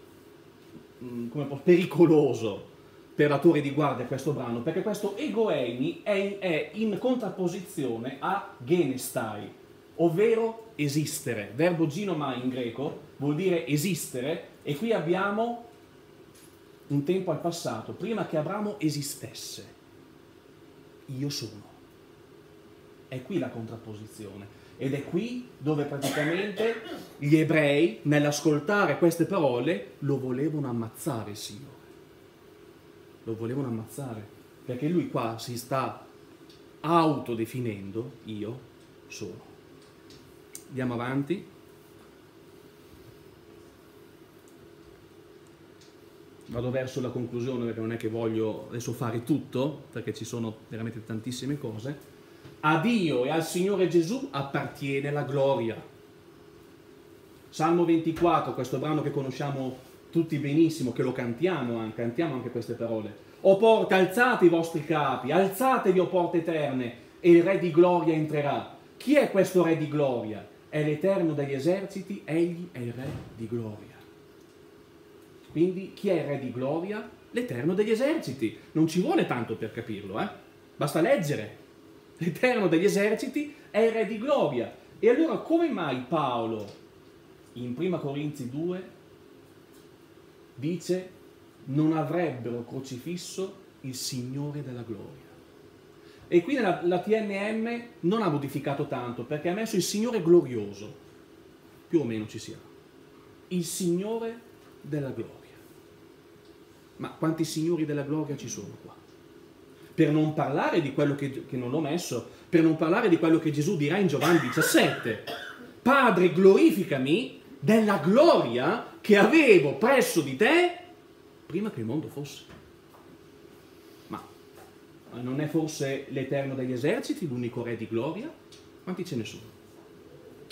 mh, mm, pericoloso per l'attore di guardia questo brano? Perché questo ego eimi è, è in contrapposizione a genestai, ovvero esistere. Verbo ginomai in greco vuol dire esistere e qui abbiamo un tempo al passato, prima che Abramo esistesse. Io sono. È qui la contrapposizione. Ed è qui dove praticamente gli ebrei, nell'ascoltare queste parole, lo volevano ammazzare il Signore. Lo volevano ammazzare. Perché lui qua si sta autodefinendo io sono. Andiamo avanti. Vado verso la conclusione perché non è che voglio adesso fare tutto, perché ci sono veramente tantissime cose. A Dio e al Signore Gesù appartiene la gloria. Salmo 24, questo brano che conosciamo tutti benissimo, che lo cantiamo anche, cantiamo anche queste parole. O porte, alzate i vostri capi, alzatevi o porte eterne, e il Re di gloria entrerà. Chi è questo Re di gloria? È l'Eterno degli eserciti, egli è il Re di gloria. Quindi chi è il Re di gloria? L'Eterno degli eserciti. Non ci vuole tanto per capirlo, eh? Basta leggere. L'Eterno degli eserciti è il Re di gloria. E allora come mai Paolo in 1 Corinzi 2 dice non avrebbero crocifisso il Signore della gloria? E qui la, la TNM non ha modificato tanto perché ha messo il Signore glorioso, più o meno ci siamo. Il Signore della gloria. Ma quanti signori della gloria ci sono qua? Per non parlare di quello che, che non l'ho messo, per non parlare di quello che Gesù dirà in Giovanni 17. Padre, glorificami della gloria che avevo presso di te prima che il mondo fosse. Ma non è forse l'Eterno degli eserciti l'unico re di gloria? Quanti ce ne sono?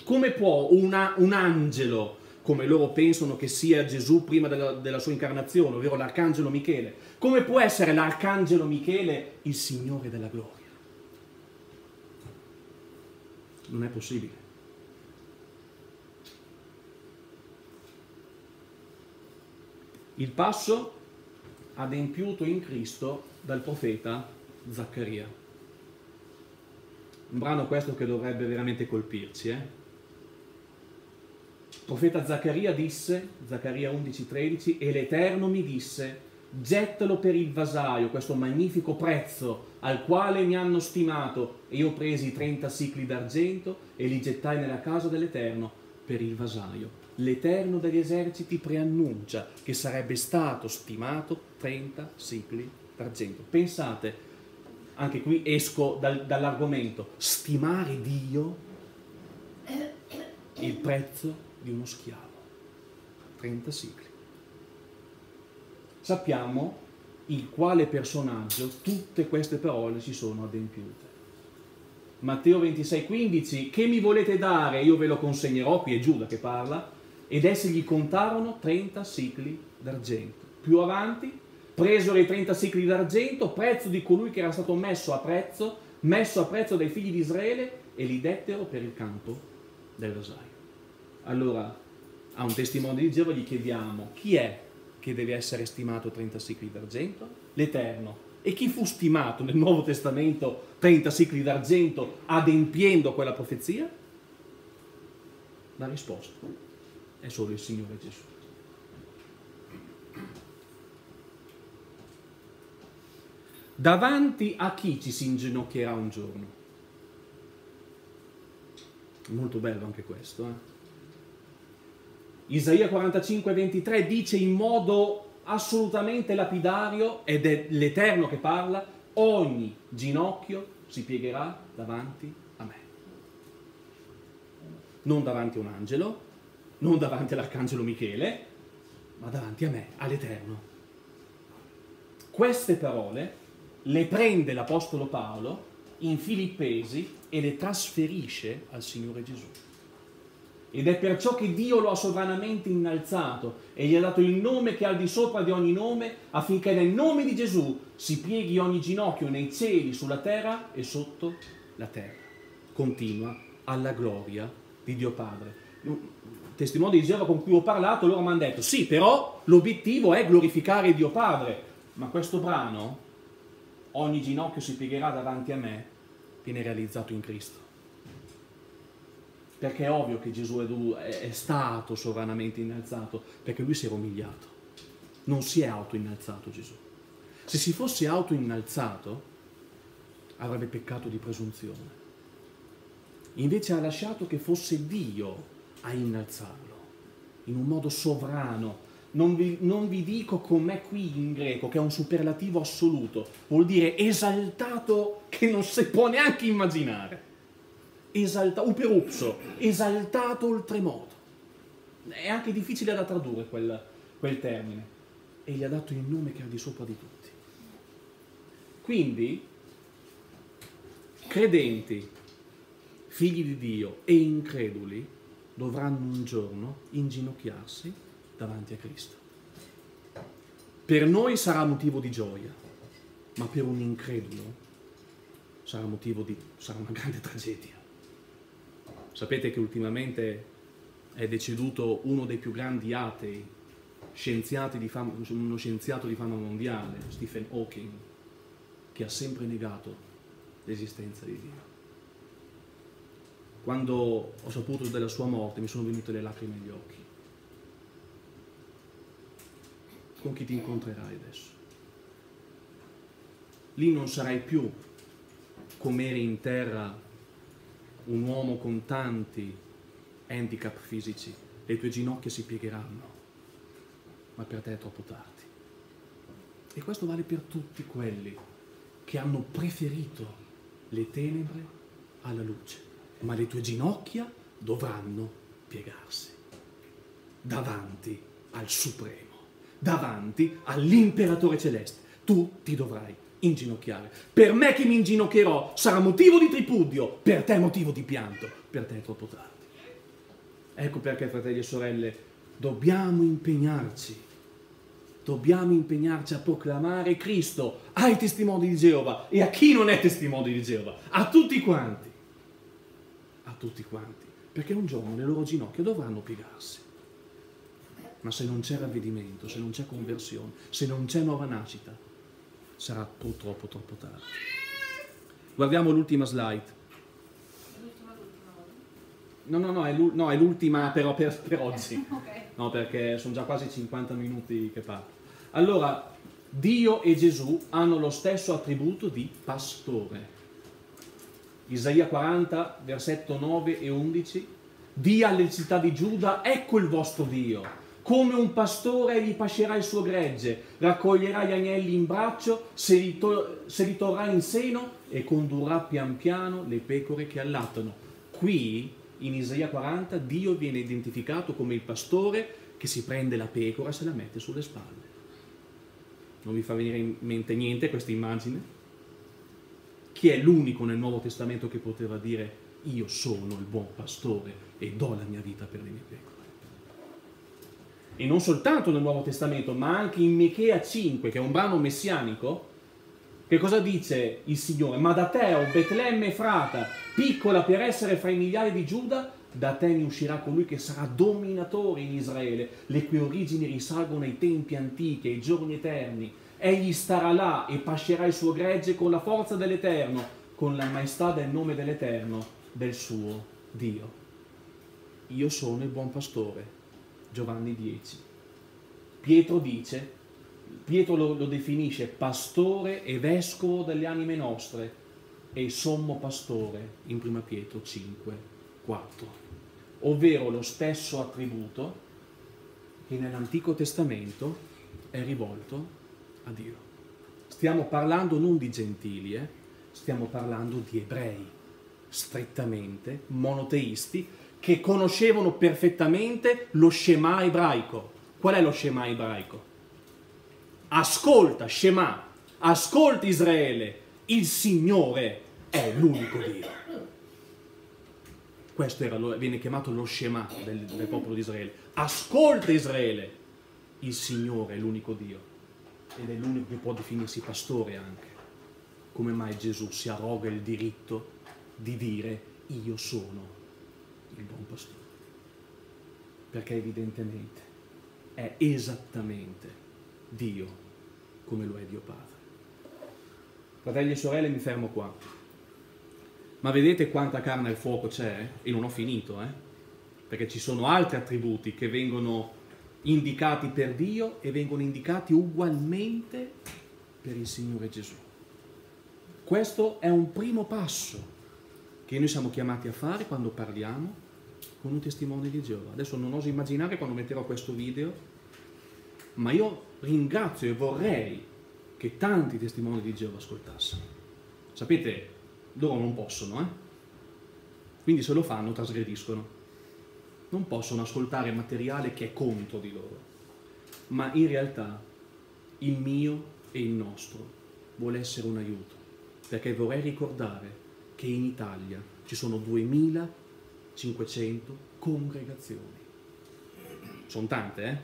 Come può una, un angelo come loro pensano che sia Gesù prima della, della, sua incarnazione, ovvero l'arcangelo Michele. Come può essere l'arcangelo Michele il Signore della gloria? Non è possibile. Il passo adempiuto in Cristo dal profeta Zaccaria. Un brano questo che dovrebbe veramente colpirci, eh? Il profeta Zaccaria disse, Zaccaria 11:13, e l'Eterno mi disse, gettalo per il vasaio, questo magnifico prezzo al quale mi hanno stimato, e io presi 30 sicli d'argento e li gettai nella casa dell'Eterno per il vasaio. L'Eterno degli eserciti preannuncia che sarebbe stato stimato 30 sicli d'argento. Pensate, anche qui esco dal, dall'argomento, stimare Dio, il prezzo di uno schiavo. 30 sigli. Sappiamo il quale personaggio tutte queste parole si sono adempiute. Matteo 26, 15, che mi volete dare? Io ve lo consegnerò, qui è Giuda che parla, ed essi gli contarono 30 sicli d'argento. Più avanti, presero i 30 sicli d'argento, prezzo di colui che era stato messo a prezzo, messo a prezzo dai figli di Israele, e li dettero per il campo del rosario. Allora, a un testimone di Geova gli chiediamo chi è che deve essere stimato 30 sicli d'argento? L'Eterno. E chi fu stimato nel Nuovo Testamento 30 sicli d'argento adempiendo quella profezia? La risposta è solo il Signore Gesù. Davanti a chi ci si inginocchierà un giorno? Molto bello anche questo, eh? Isaia 45, 23 dice in modo assolutamente lapidario, ed è l'Eterno che parla, ogni ginocchio si piegherà davanti a me. Non davanti a un angelo, non davanti all'arcangelo Michele, ma davanti a me, all'Eterno. Queste parole le prende l'Apostolo Paolo in Filippesi e le trasferisce al Signore Gesù. Ed è perciò che Dio lo ha sovranamente innalzato e gli ha dato il nome che è al di sopra di ogni nome, affinché nel nome di Gesù si pieghi ogni ginocchio nei cieli, sulla terra e sotto la terra. Continua alla gloria di Dio Padre. Testimone di Geova con cui ho parlato, loro mi hanno detto, sì, però l'obiettivo è glorificare Dio Padre. Ma questo brano, ogni ginocchio si piegherà davanti a me, viene realizzato in Cristo perché è ovvio che Gesù è stato sovranamente innalzato, perché lui si era umiliato. Non si è autoinnalzato Gesù. Se si fosse autoinnalzato, avrebbe peccato di presunzione. Invece ha lasciato che fosse Dio a innalzarlo, in un modo sovrano, non vi, non vi dico com'è qui in greco, che è un superlativo assoluto, vuol dire esaltato che non si può neanche immaginare. Esaltato, uperupso, esaltato oltremodo. È anche difficile da tradurre quel, quel termine. E gli ha dato il nome che ha di sopra di tutti. Quindi, credenti, figli di Dio e increduli dovranno un giorno inginocchiarsi davanti a Cristo. Per noi sarà motivo di gioia, ma per un incredulo sarà motivo di sarà una grande tragedia. Sapete che ultimamente è deceduto uno dei più grandi atei, di fama, uno scienziato di fama mondiale, Stephen Hawking, che ha sempre negato l'esistenza di Dio. Quando ho saputo della sua morte mi sono venute le lacrime agli occhi. Con chi ti incontrerai adesso? Lì non sarai più come eri in terra un uomo con tanti handicap fisici, le tue ginocchia si piegheranno, ma per te è troppo tardi. E questo vale per tutti quelli che hanno preferito le tenebre alla luce ma le tue ginocchia dovranno piegarsi davanti al Supremo, davanti all'Imperatore Celeste. Tu ti dovrai inginocchiare. Per me che mi inginocchierò sarà motivo di tripudio, per te motivo di pianto, per te è troppo tardi. Ecco perché, fratelli e sorelle, dobbiamo impegnarci dobbiamo impegnarci a proclamare Cristo ai testimoni di Geova e a chi non è testimone di Geova, a tutti quanti tutti quanti, perché un giorno le loro ginocchia dovranno piegarsi. Ma se non c'è ravvedimento, se non c'è conversione, se non c'è nuova nascita, sarà purtroppo troppo tardi. Guardiamo l'ultima slide. No, no, no, è, no, è l'ultima però per, per oggi. No, perché sono già quasi 50 minuti che parlo. Allora, Dio e Gesù hanno lo stesso attributo di pastore. Isaia 40, versetto 9 e 11, Dì alle città di Giuda, ecco il vostro Dio. Come un pastore egli pascerà il suo gregge, raccoglierà gli agnelli in braccio, se li, to- se li torrà in seno e condurrà pian piano le pecore che allattano. Qui, in Isaia 40, Dio viene identificato come il pastore che si prende la pecora e se la mette sulle spalle. Non vi fa venire in mente niente questa immagine? Chi è l'unico nel Nuovo Testamento che poteva dire io sono il buon pastore e do la mia vita per le mie pecore? E non soltanto nel Nuovo Testamento, ma anche in Michea 5, che è un brano messianico, che cosa dice il Signore? Ma da te, o Betlemme Efrata, piccola per essere fra i migliaia di Giuda, da te ne uscirà colui che sarà dominatore in Israele, le cui origini risalgono ai tempi antichi, ai giorni eterni egli starà là e pascerà il suo gregge con la forza dell'Eterno, con la maestà del nome dell'Eterno, del suo Dio. Io sono il buon pastore. Giovanni 10. Pietro dice, Pietro lo, lo definisce pastore e vescovo delle anime nostre e sommo pastore in 1 Pietro 5, 4, ovvero lo stesso attributo che nell'Antico Testamento è rivolto a Dio. Stiamo parlando non di gentili, eh? stiamo parlando di ebrei, strettamente monoteisti, che conoscevano perfettamente lo Shema ebraico. Qual è lo Shema ebraico? Ascolta, Shema, ascolta Israele, il Signore è l'unico Dio. Questo era, viene chiamato lo Shema del, del popolo di Israele. Ascolta Israele, il Signore è l'unico Dio ed è l'unico che può definirsi pastore anche. Come mai Gesù si arroga il diritto di dire io sono il buon pastore? Perché evidentemente è esattamente Dio come lo è Dio Padre. Fratelli e sorelle, mi fermo qua. Ma vedete quanta carne al fuoco c'è? E non ho finito, eh? Perché ci sono altri attributi che vengono indicati per Dio e vengono indicati ugualmente per il Signore Gesù. Questo è un primo passo che noi siamo chiamati a fare quando parliamo con un testimone di Geova. Adesso non oso immaginare quando metterò questo video ma io ringrazio e vorrei che tanti testimoni di Geova ascoltassero. Sapete, loro non possono, eh? Quindi se lo fanno trasgrediscono. Non possono ascoltare materiale che è contro di loro. Ma in realtà il mio e il nostro vuole essere un aiuto. Perché vorrei ricordare che in Italia ci sono 2500 congregazioni. Sono tante, eh?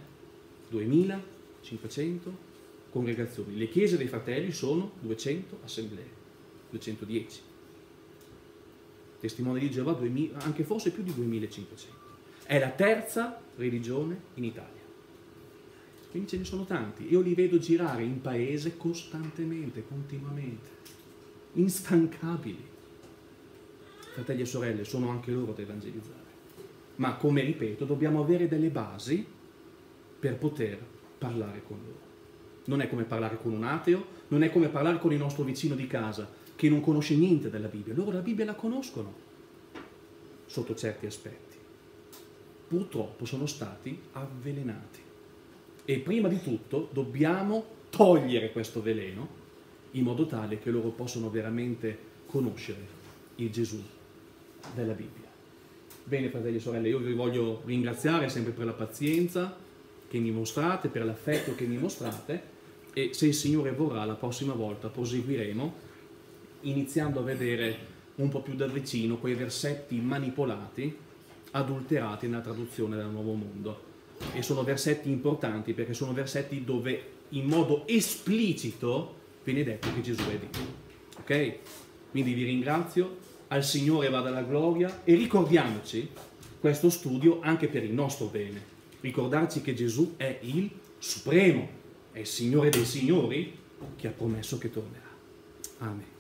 2500 congregazioni. Le chiese dei fratelli sono 200 assemblee, 210. Testimone di Geova, 2000, anche forse più di 2500. È la terza religione in Italia. Quindi ce ne sono tanti. Io li vedo girare in paese costantemente, continuamente, instancabili. Fratelli e sorelle, sono anche loro da evangelizzare. Ma come ripeto, dobbiamo avere delle basi per poter parlare con loro. Non è come parlare con un ateo, non è come parlare con il nostro vicino di casa che non conosce niente della Bibbia. Loro la Bibbia la conoscono sotto certi aspetti. Purtroppo sono stati avvelenati. E prima di tutto dobbiamo togliere questo veleno in modo tale che loro possano veramente conoscere il Gesù della Bibbia. Bene, fratelli e sorelle, io vi voglio ringraziare sempre per la pazienza che mi mostrate, per l'affetto che mi mostrate e se il Signore vorrà la prossima volta proseguiremo iniziando a vedere un po' più da vicino quei versetti manipolati, adulterati nella traduzione del Nuovo Mondo. E sono versetti importanti perché sono versetti dove in modo esplicito viene detto che Gesù è Dio. Ok? Quindi vi ringrazio, al Signore vada la gloria e ricordiamoci questo studio anche per il nostro bene. Ricordarci che Gesù è il Supremo, è il Signore dei Signori che ha promesso che tornerà. Amen.